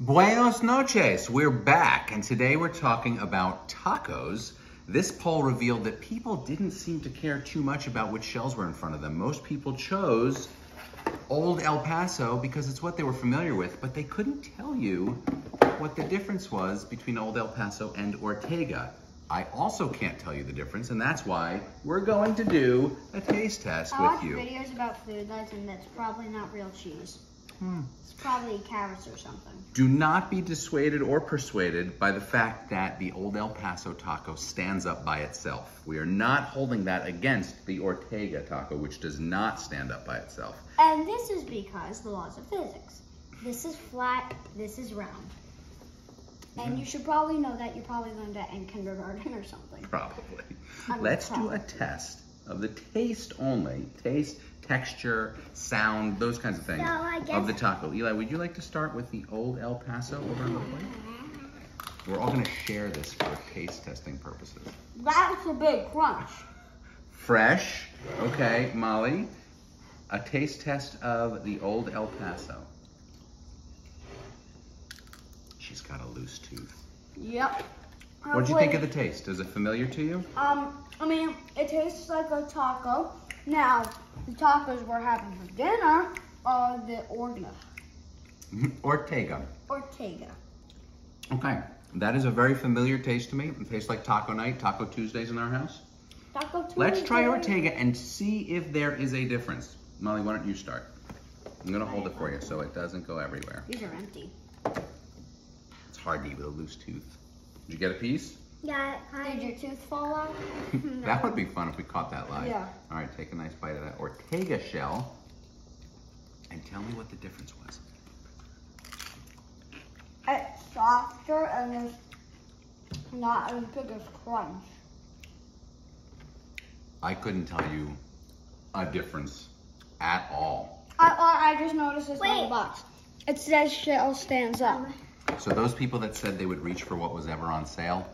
Buenos noches, we're back, and today we're talking about tacos. This poll revealed that people didn't seem to care too much about which shells were in front of them. Most people chose Old El Paso because it's what they were familiar with, but they couldn't tell you what the difference was between Old El Paso and Ortega. I also can't tell you the difference, and that's why we're going to do a taste test I with watch you. videos about food that's and that's probably not real cheese. Hmm. It's probably carrots or something. Do not be dissuaded or persuaded by the fact that the Old El Paso taco stands up by itself. We are not holding that against the Ortega taco, which does not stand up by itself. And this is because the laws of physics. This is flat, this is round. And you should probably know that you probably learned that in kindergarten or something. Probably. I'm Let's do a test of the taste only. Taste, texture, sound, those kinds of things So I of the taco. Eli, would you like to start with the Old El Paso over on the plate? We're all going to share this for taste testing purposes. That's a big crunch. Fresh. Okay, Molly. A taste test of the old El Paso. She's got a loose tooth. Yep. What'd you think of the taste? Is it familiar to you? Um, I mean, it tastes like a taco. Now, the tacos we're having for dinner are the Orga, Ortega. Ortega. Okay, that is a very familiar taste to me. It tastes like taco night, taco Tuesdays in our house. Taco Tuesday. Let's try Ortega and see if there is a difference. Molly, why don't you start? I'm gonna hold it for you so it doesn't go everywhere. These are empty. It's hard to eat with a loose tooth. Did you get a piece? Yeah, Did your tooth fall out? That would be fun if we caught that live. Yeah. All right, take a nice bite of that Ortega shell and tell me what the difference was. It's softer and it's not as big as crunch. I couldn't tell you a difference at all. I, I, I just noticed this on the box. It says shell stands up. Oh. So those people that said they would reach for what was ever on sale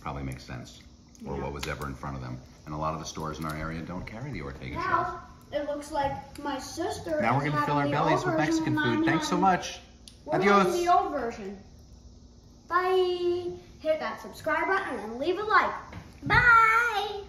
probably makes sense. Or Yeah. what was ever in front of them. And a lot of the stores in our area don't carry the Ortega shells. Now, it looks like my sister Now we're gonna fill our bellies with Mexican food. Thanks so much. We're Adios. the old version. Bye. Hit that subscribe button and leave a like. Bye.